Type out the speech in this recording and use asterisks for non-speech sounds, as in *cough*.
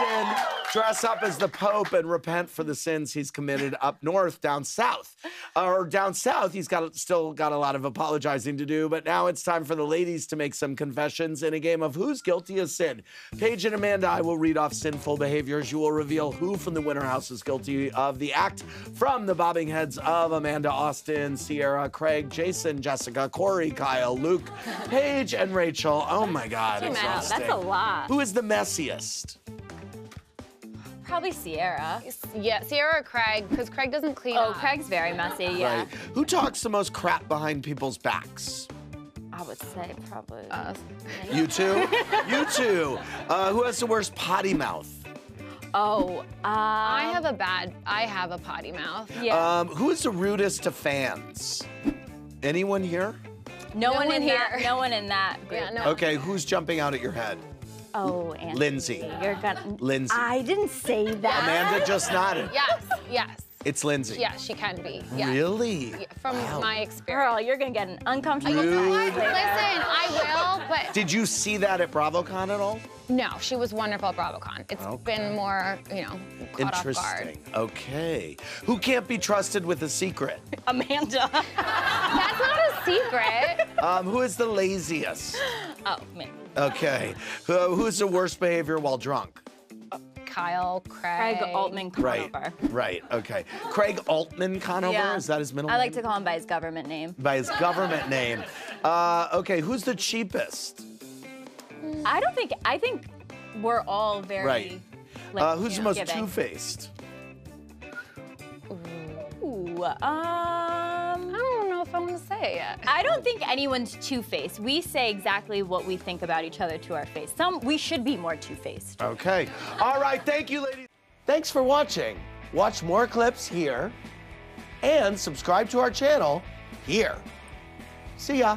Austin dress up as the Pope and repent for the sins he's committed up north, down south. Or down south, he's got still got a lot of apologizing to do, but now it's time for the ladies to make some confessions in a game of Who's Guilty of Sin. Paige and Amanda, I will read off sinful behaviors. You will reveal who from the winter house is guilty of the act from the bobbing heads of Amanda, Austin, Ciara, Craig, Jason, Jessica, Kory, Kyle, Luke, Paige, and Rachel. Oh my God. That's a lot. Who is the messiest? Probably Ciara. Yeah, Ciara or Craig, because Craig doesn't clean Oh, up. Craig's very messy, yeah. Right. Who talks the most crap behind people's backs? I would say probably. Us. You two? *laughs* you two. Uh, who has the worst potty mouth? oh, um, I have a bad, I have a potty mouth. yeah. Um, who is the rudest to fans? Anyone here? no, no one, one in here. that. No one in that *laughs* group. Yeah, no. Okay, who's jumping out at your head? Oh, Anthony. Lindsay. You're gonna. Lindsay. I didn't say that. Amanda just nodded. Yes, yes. It's Lindsay. Yeah, she can be. Yeah. Really? Yeah, From Wow. my experience. Girl, you're gonna get an uncomfortable Rude. Listen. I will, but Did you see that at BravoCon at all? no, she was wonderful at BravoCon. It's Okay. been more, you know, caught off guard. Interesting. Okay. Who can't be trusted with a secret? *laughs* Amanda. That's not a secret. Um, who is the laziest? oh, man. Okay. Who, who's the worst behavior while drunk? Kyle, Craig. Craig Altman Right. Conover. Right. right, Okay. Craig Altman Conover. Yeah. Is that his middle I name? I like to call him by his government name. by his government name. Uh, okay, who's the cheapest? I don't think. I think we're all very. Right. Like, Uh, who's the know, most two-faced? Ooh, um. Say. I don't think anyone's two-faced. We say exactly what we think about each other to our face. Some we should be more two-faced. Okay. All right, thank you, ladies. Thanks for watching. Watch more clips here and subscribe to our channel here. See ya.